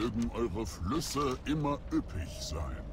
mögen eure Flüsse immer üppig sein.